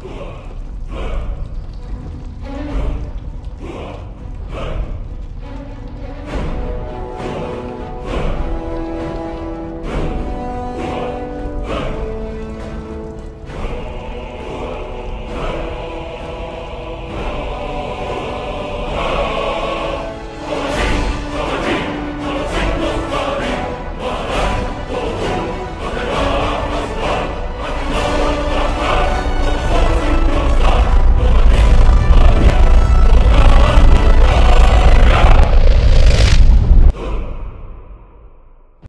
Blood.